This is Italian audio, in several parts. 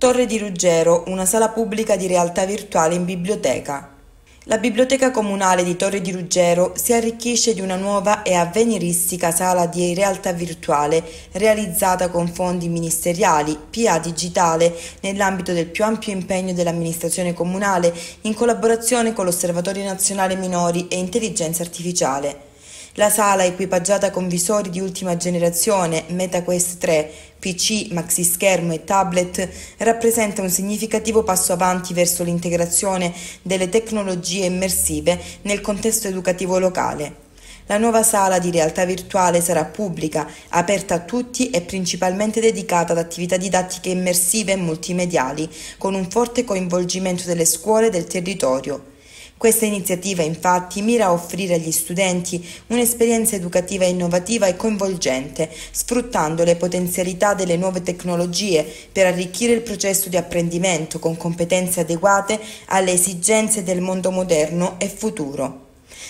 Torre di Ruggero, una sala pubblica di realtà virtuale in biblioteca. La Biblioteca Comunale di Torre di Ruggero si arricchisce di una nuova e avveniristica sala di realtà virtuale realizzata con fondi ministeriali, PA Digitale, nell'ambito del più ampio impegno dell'amministrazione comunale in collaborazione con l'Osservatorio Nazionale Minori e Intelligenza Artificiale. La sala, equipaggiata con visori di ultima generazione MetaQuest 3, PC, maxi schermo e tablet, rappresenta un significativo passo avanti verso l'integrazione delle tecnologie immersive nel contesto educativo locale. La nuova sala di realtà virtuale sarà pubblica, aperta a tutti e principalmente dedicata ad attività didattiche immersive e multimediali, con un forte coinvolgimento delle scuole del territorio. Questa iniziativa infatti mira a offrire agli studenti un'esperienza educativa innovativa e coinvolgente, sfruttando le potenzialità delle nuove tecnologie per arricchire il processo di apprendimento con competenze adeguate alle esigenze del mondo moderno e futuro.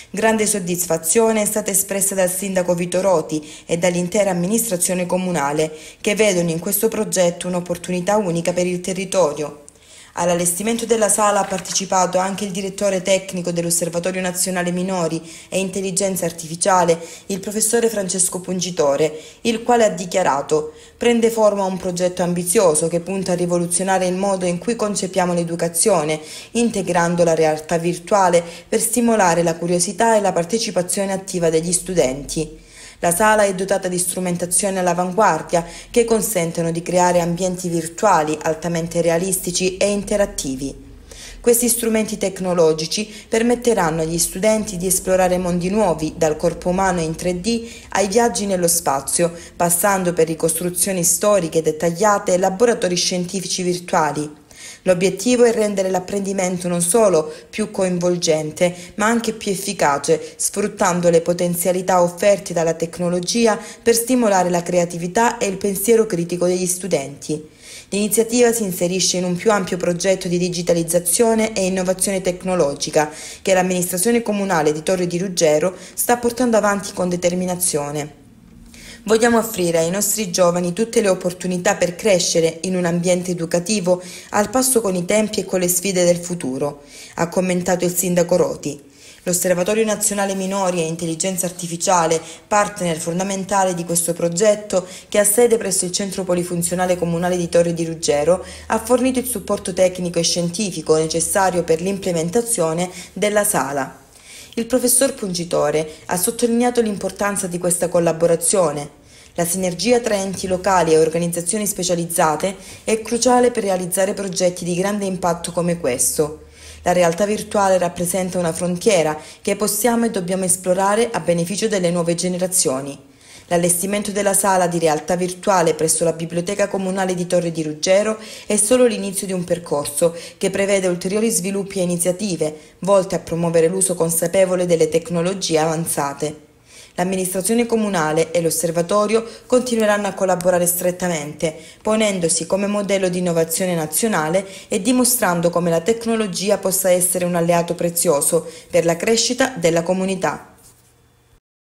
Grande soddisfazione è stata espressa dal sindaco Vito Roti e dall'intera amministrazione comunale, che vedono in questo progetto un'opportunità unica per il territorio. All'allestimento della sala ha partecipato anche il direttore tecnico dell'Osservatorio Nazionale Minori e Intelligenza Artificiale, il professore Francesco Pungitore, il quale ha dichiarato prende forma un progetto ambizioso che punta a rivoluzionare il modo in cui concepiamo l'educazione, integrando la realtà virtuale per stimolare la curiosità e la partecipazione attiva degli studenti. La sala è dotata di strumentazioni all'avanguardia che consentono di creare ambienti virtuali altamente realistici e interattivi. Questi strumenti tecnologici permetteranno agli studenti di esplorare mondi nuovi, dal corpo umano in 3D ai viaggi nello spazio, passando per ricostruzioni storiche dettagliate e laboratori scientifici virtuali. L'obiettivo è rendere l'apprendimento non solo più coinvolgente, ma anche più efficace, sfruttando le potenzialità offerte dalla tecnologia per stimolare la creatività e il pensiero critico degli studenti. L'iniziativa si inserisce in un più ampio progetto di digitalizzazione e innovazione tecnologica che l'amministrazione comunale di Torre di Ruggero sta portando avanti con determinazione. Vogliamo offrire ai nostri giovani tutte le opportunità per crescere in un ambiente educativo al passo con i tempi e con le sfide del futuro, ha commentato il sindaco Roti. L'Osservatorio Nazionale Minori e Intelligenza Artificiale, partner fondamentale di questo progetto, che ha sede presso il Centro Polifunzionale Comunale di Torre di Ruggero, ha fornito il supporto tecnico e scientifico necessario per l'implementazione della sala. Il professor Pungitore ha sottolineato l'importanza di questa collaborazione. La sinergia tra enti locali e organizzazioni specializzate è cruciale per realizzare progetti di grande impatto come questo. La realtà virtuale rappresenta una frontiera che possiamo e dobbiamo esplorare a beneficio delle nuove generazioni. L'allestimento della sala di realtà virtuale presso la Biblioteca Comunale di Torre di Ruggero è solo l'inizio di un percorso che prevede ulteriori sviluppi e iniziative volte a promuovere l'uso consapevole delle tecnologie avanzate. L'amministrazione comunale e l'osservatorio continueranno a collaborare strettamente, ponendosi come modello di innovazione nazionale e dimostrando come la tecnologia possa essere un alleato prezioso per la crescita della comunità.